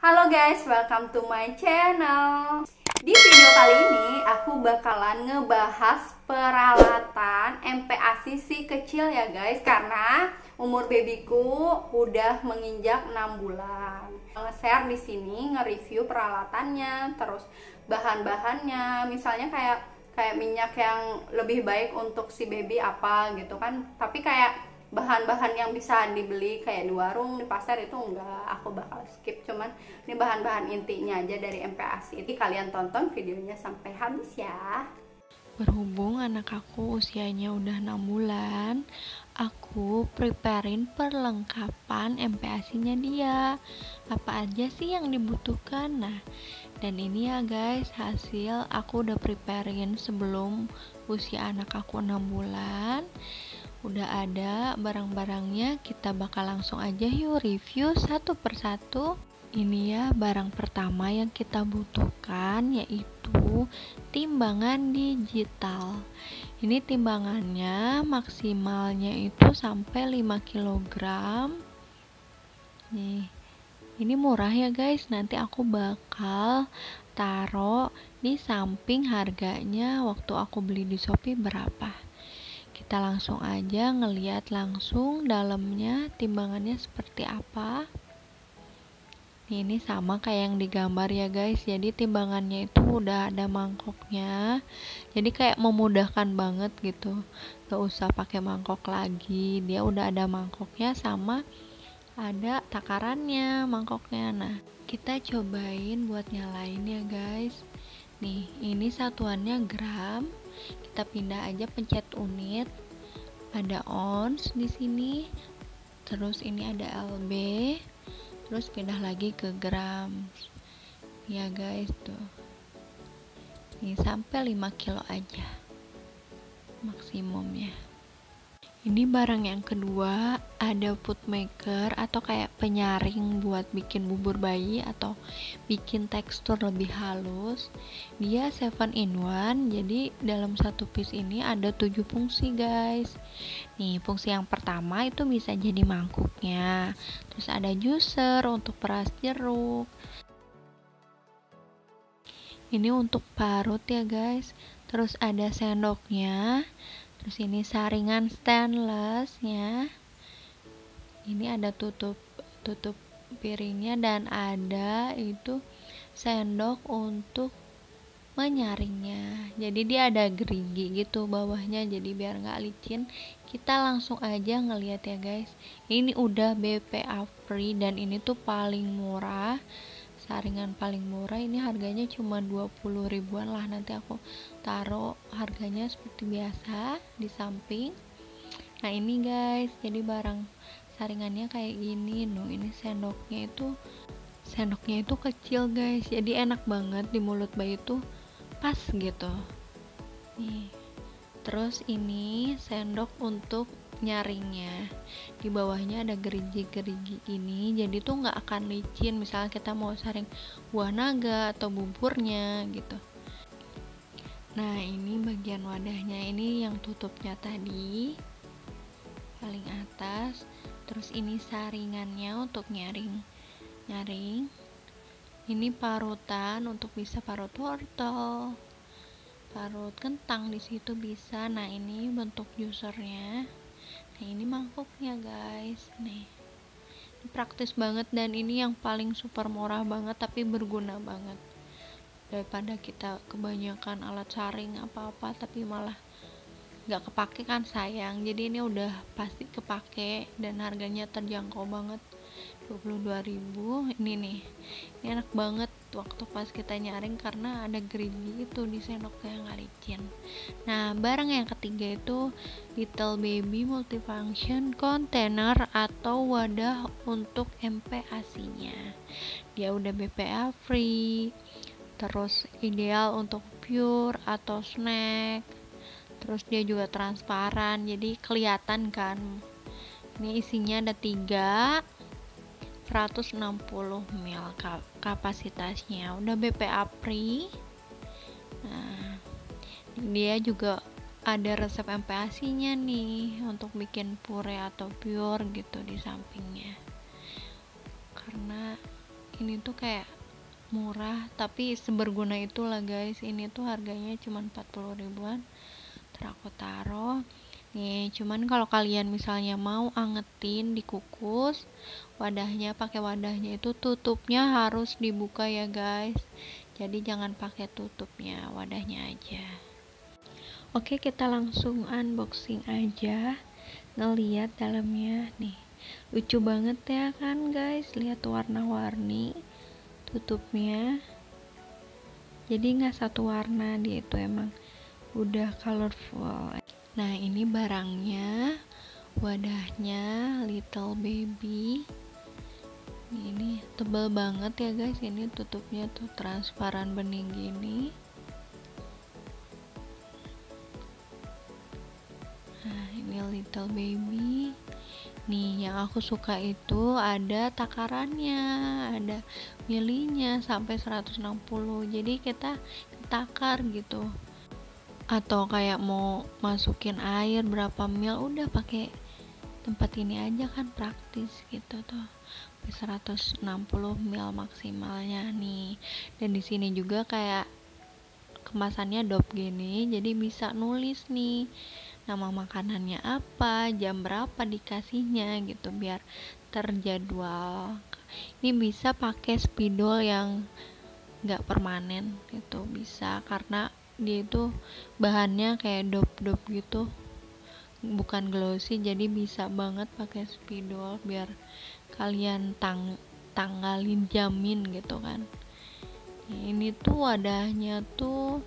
Halo guys, welcome to my channel. Di video kali ini aku bakalan ngebahas peralatan si kecil ya guys karena umur babyku udah menginjak 6 bulan. Nge-share di sini nge-review peralatannya, terus bahan-bahannya, misalnya kayak kayak minyak yang lebih baik untuk si baby apa gitu kan. Tapi kayak bahan-bahan yang bisa dibeli kayak di warung di pasar itu enggak aku bakal skip cuman ini bahan-bahan intinya aja dari MPASI ini kalian tonton videonya sampai habis ya Berhubung anak aku usianya udah 6 bulan, aku preparein perlengkapan MPASI-nya dia. Apa aja sih yang dibutuhkan? Nah, dan ini ya guys, hasil aku udah preparein sebelum usia anak aku 6 bulan udah ada barang-barangnya kita bakal langsung aja yuk review satu persatu. Ini ya barang pertama yang kita butuhkan yaitu timbangan digital. Ini timbangannya maksimalnya itu sampai 5 kg nih ini murah ya guys. Nanti aku bakal taruh di samping harganya waktu aku beli di Shopee berapa kita langsung aja ngeliat langsung dalamnya timbangannya seperti apa. Ini sama kayak yang digambar ya guys. Jadi timbangannya itu udah ada mangkoknya. Jadi kayak memudahkan banget gitu. Gak usah pakai mangkok lagi. Dia udah ada mangkoknya sama ada takarannya mangkoknya. Nah kita cobain buat nyalain ya guys. Nih ini satuannya gram kita pindah aja pencet unit. Ada ons di sini. Terus ini ada LB terus pindah lagi ke gram. Ya guys tuh. Ini sampai 5 kilo aja maksimumnya ini barang yang kedua ada food maker atau kayak penyaring buat bikin bubur bayi atau bikin tekstur lebih halus. Dia 7 in 1 jadi dalam satu piece ini ada 7 fungsi guys. Nih fungsi yang pertama itu bisa jadi mangkuknya. Terus ada juicer untuk peras jeruk. Ini untuk parut ya guys. Terus ada sendoknya terus ini saringan stainless ya ini ada tutup tutup piringnya dan ada itu sendok untuk menyaringnya. Jadi dia ada gerigi gitu bawahnya jadi biar nggak licin. Kita langsung aja ngeliat ya guys. Ini udah BPA free dan ini tuh paling murah saringan paling murah ini harganya cuma 20 ribuan lah. Nanti aku taruh harganya seperti biasa di samping. Nah ini guys jadi barang saringannya kayak gini. No ini sendoknya itu sendoknya itu kecil guys. Jadi enak banget di mulut bayi itu pas gitu. Nih terus ini sendok untuk nyaringnya di bawahnya ada gerigi-gerigi ini jadi tuh nggak akan licin. Misalnya kita mau saring buah naga atau buburnya gitu. Nah ini bagian wadahnya. Ini yang tutupnya tadi paling atas. Terus ini saringannya untuk nyaring. Nyaring. Ini parutan untuk bisa parut wortel. Parut kentang di situ bisa. Nah ini bentuk usernya nah ini mangkuknya guys. Nih. Praktis banget dan ini yang paling super murah banget tapi berguna banget. Daripada kita kebanyakan alat saring apa-apa tapi malah nggak kepake kan sayang. Jadi ini udah pasti kepake dan harganya terjangkau banget. 22.000 ini nih. Ini enak banget waktu pas kita nyaring karena ada gerigi itu di sendoknya nggak licin. Nah barang yang ketiga itu little baby multifunction container atau wadah untuk MPASI nya dia udah BPA free terus ideal untuk pure atau snack terus dia juga transparan jadi kelihatan kan. Ini isinya ada tiga 160 ml kapasitasnya. Udah BPA free nah dia juga ada resep MPASI nya nih untuk bikin pure atau pure gitu di sampingnya. Karena ini tuh kayak murah tapi seberguna itulah guys. Ini tuh harganya cuma 40 ribuan. Ntar aku nih cuman kalau kalian misalnya mau angetin dikukus wadahnya pakai wadahnya itu tutupnya harus dibuka ya guys. Jadi jangan pakai tutupnya wadahnya aja. Oke kita langsung unboxing aja. Ngeliat dalamnya nih. Lucu banget ya kan guys? Lihat warna-warni tutupnya. Jadi nggak satu warna dia itu emang udah colorful nah ini barangnya wadahnya little baby. Ini tebal banget ya guys. Ini tutupnya tuh transparan bening gini. Nah ini little baby. Nih yang aku suka itu ada takarannya ada milinya sampai 160 jadi kita takar gitu atau kayak mau masukin air berapa mil udah pakai tempat ini aja kan praktis gitu tuh 160 mil maksimalnya nih dan di sini juga kayak kemasannya dop gini jadi bisa nulis nih nama makanannya apa, jam berapa dikasihnya gitu biar terjadwal. Ini bisa pakai spidol yang nggak permanen gitu bisa karena dia itu bahannya kayak dop-dop gitu. Bukan glossy jadi bisa banget pakai spidol biar kalian tang tanggalin jamin gitu kan. Ini tuh wadahnya tuh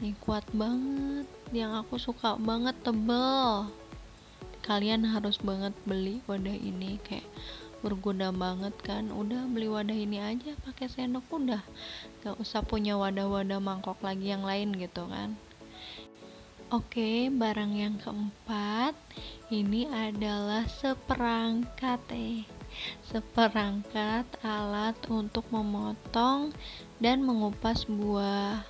ini kuat banget. Yang aku suka banget tebel. Kalian harus banget beli wadah ini kayak berguna banget kan. Udah beli wadah ini aja pakai sendok udah. Gak usah punya wadah-wadah mangkok lagi yang lain gitu kan. Oke, barang yang keempat ini adalah seperangkat eh. Seperangkat alat untuk memotong dan mengupas buah.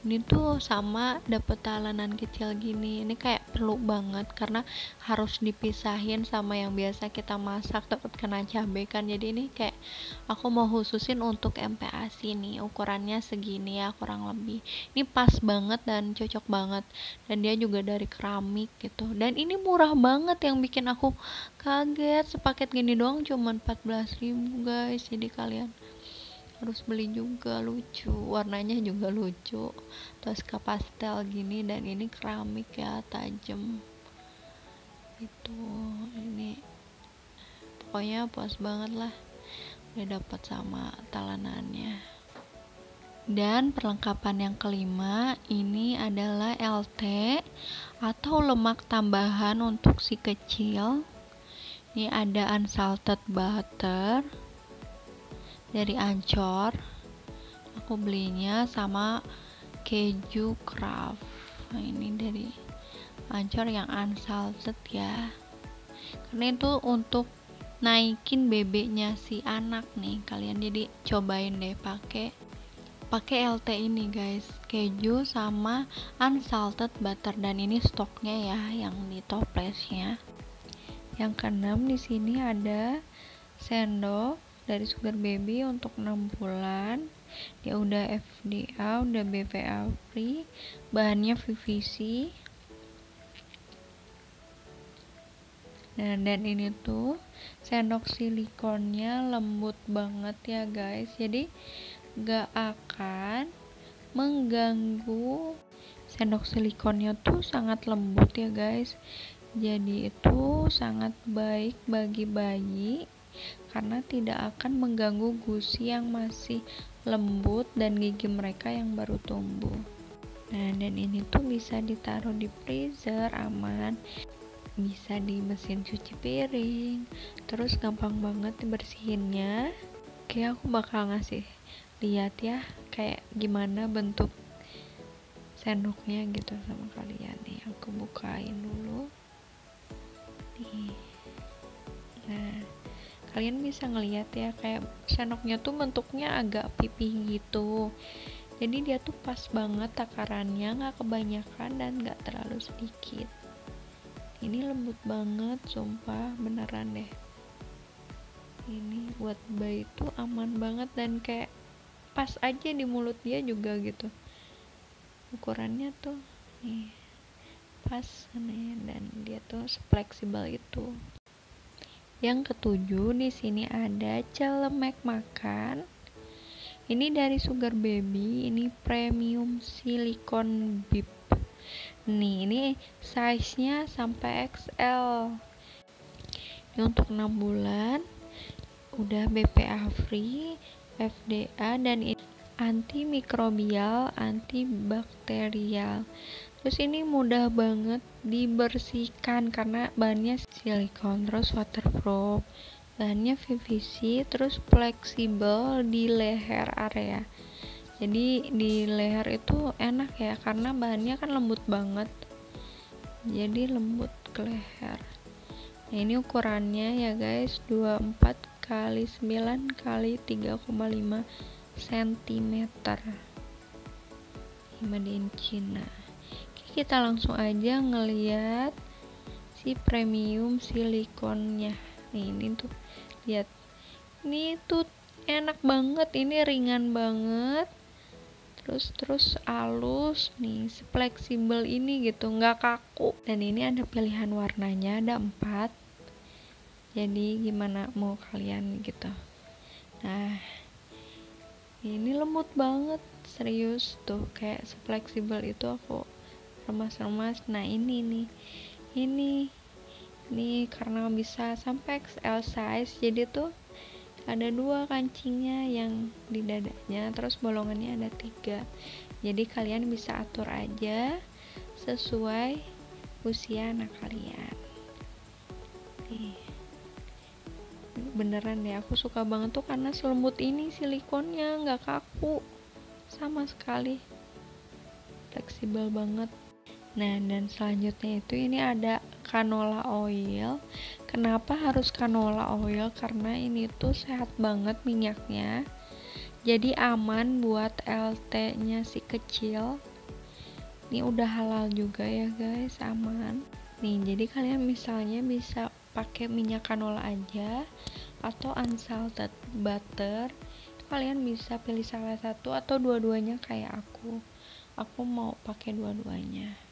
Ini tuh sama dapet talenan kecil gini. Ini kayak perlu banget karena harus dipisahin sama yang biasa kita masak takut kena cabai kan. Jadi ini kayak aku mau khususin untuk MPAC nih ukurannya segini ya kurang lebih. Ini pas banget dan cocok banget. Dan dia juga dari keramik gitu. Dan ini murah banget yang bikin aku kaget. Sepaket gini doang cuman 14.000 guys. Jadi kalian harus beli juga lucu warnanya juga lucu. Tosca pastel gini dan ini keramik ya tajam. Itu ini. Pokoknya puas banget lah. Udah dapat sama talanannya. Dan perlengkapan yang kelima ini adalah LT atau lemak tambahan untuk si kecil. Ini ada unsalted butter dari Ancor aku belinya sama keju craft nah ini dari Ancor yang unsalted ya. Karena itu untuk naikin bebeknya si anak nih kalian jadi cobain deh pakai pakai LT ini guys. Keju sama unsalted butter. Dan ini stoknya ya yang di toplesnya yang keenam di sini ada sendok dari sugar baby untuk 6 bulan. Dia udah FDA udah BPA free. Bahannya PVC nah dan ini tuh sendok silikonnya lembut banget ya guys. Jadi gak akan mengganggu sendok silikonnya tuh sangat lembut ya guys. Jadi itu sangat baik bagi bayi karena tidak akan mengganggu gusi yang masih lembut dan gigi mereka yang baru tumbuh. Nah, dan ini tuh bisa ditaruh di freezer aman, bisa di mesin cuci piring, terus gampang banget dibersihinnya. Oke, aku bakal ngasih lihat ya kayak gimana bentuk sendoknya gitu sama kalian nih. Aku bukain dulu. Nih. Nah, kalian bisa ngeliat ya kayak sendoknya tuh bentuknya agak pipih gitu. Jadi dia tuh pas banget takarannya nggak kebanyakan dan nggak terlalu sedikit. Ini lembut banget sumpah beneran deh. Ini buat bayi itu aman banget dan kayak pas aja di mulut dia juga gitu. Ukurannya tuh nih pas nih dan dia tuh fleksibel itu yang ketujuh di sini ada celemek makan. Ini dari Sugar Baby ini premium silikon bib. Nih ini size nya sampai XL ini untuk 6 bulan udah BPA free FDA dan antimikrobial antibakterial terus ini mudah banget dibersihkan karena bahannya silikon terus waterproof. Bahannya PVC terus fleksibel di leher area. Jadi di leher itu enak ya karena bahannya kan lembut banget. Jadi lembut ke leher. Nah ini ukurannya ya guys 24 kali 9 kali 3,5 cm made in China. Oke, kita langsung aja ngeliat si premium silikonnya. Nih ini tuh. Lihat. Ini tuh enak banget. Ini ringan banget. Terus terus halus. Nih fleksibel ini gitu. Nggak kaku. Dan ini ada pilihan warnanya. Ada empat. Jadi gimana mau kalian gitu? Nah ini lembut banget. Serius tuh. Kayak fleksibel itu aku remas-remas nah ini nih. Ini ini karena bisa sampai XL size jadi tuh ada dua kancingnya yang di dadanya terus bolongannya ada tiga. Jadi kalian bisa atur aja sesuai usia anak kalian. Beneran ya aku suka banget tuh karena selembut ini silikonnya nggak kaku sama sekali. Fleksibel banget nah dan selanjutnya itu ini ada canola oil. Kenapa harus canola oil? Karena ini tuh sehat banget minyaknya. Jadi aman buat LT nya si kecil. Ini udah halal juga ya guys. Aman. Nih jadi kalian misalnya bisa pakai minyak canola aja atau unsalted butter. Kalian bisa pilih salah satu atau dua-duanya kayak aku. Aku mau pakai dua-duanya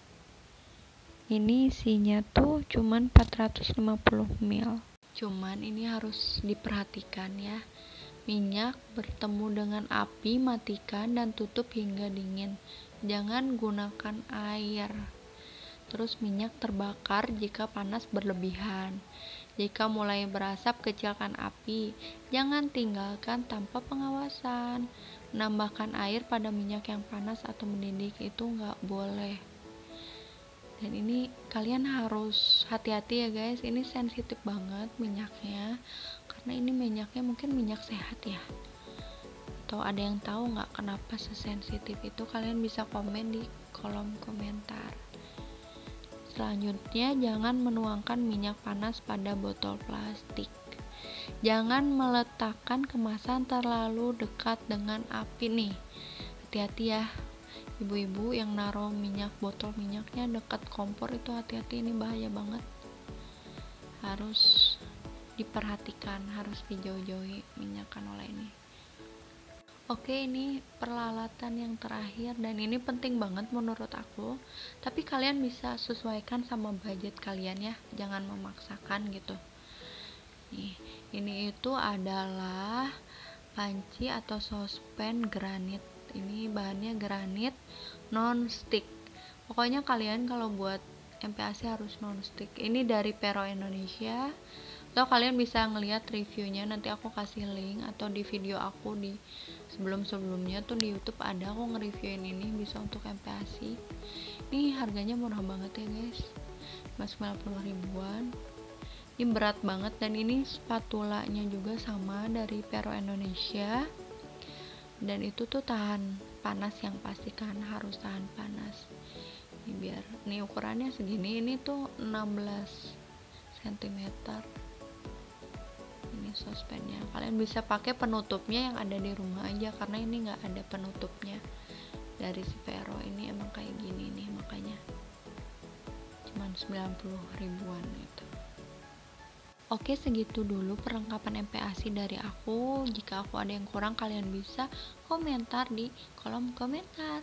ini isinya tuh cuman 450 ml cuman ini harus diperhatikan ya. Minyak bertemu dengan api matikan dan tutup hingga dingin. Jangan gunakan air. Terus minyak terbakar jika panas berlebihan. Jika mulai berasap kecilkan api. Jangan tinggalkan tanpa pengawasan. Menambahkan air pada minyak yang panas atau mendidih itu nggak boleh dan ini kalian harus hati-hati ya guys. Ini sensitif banget minyaknya. Karena ini minyaknya mungkin minyak sehat ya. Atau ada yang tahu nggak kenapa sesensitif itu? Kalian bisa komen di kolom komentar. Selanjutnya jangan menuangkan minyak panas pada botol plastik. Jangan meletakkan kemasan terlalu dekat dengan api nih. Hati-hati ya ibu-ibu yang naruh minyak botol minyaknya dekat kompor itu hati-hati ini bahaya banget. Harus diperhatikan harus dijauh-jauhi minyak canola ini. Oke ini peralatan yang terakhir dan ini penting banget menurut aku. Tapi kalian bisa sesuaikan sama budget kalian ya jangan memaksakan gitu. Nih ini itu adalah panci atau sospen granit ini bahannya granit non stick pokoknya kalian kalau buat MPAC harus non stick ini dari Pero Indonesia. Atau kalian bisa ngeliat reviewnya nanti aku kasih link atau di video aku di sebelum-sebelumnya tuh di YouTube ada aku nge-reviewin ini bisa untuk MPAC ini harganya murah banget ya guys. Mas 90 ribuan. Ini berat banget dan ini spatulanya juga sama dari Pero Indonesia dan itu tuh tahan panas yang pastikan harus tahan panas. Ini biar ini ukurannya segini ini tuh 16 cm ini sospennya. Kalian bisa pakai penutupnya yang ada di rumah aja karena ini nggak ada penutupnya dari si Vero. Ini emang kayak gini nih makanya. Cuman 90 ribuan itu Oke, segitu dulu perlengkapan MPASI dari aku. Jika aku ada yang kurang, kalian bisa komentar di kolom komentar.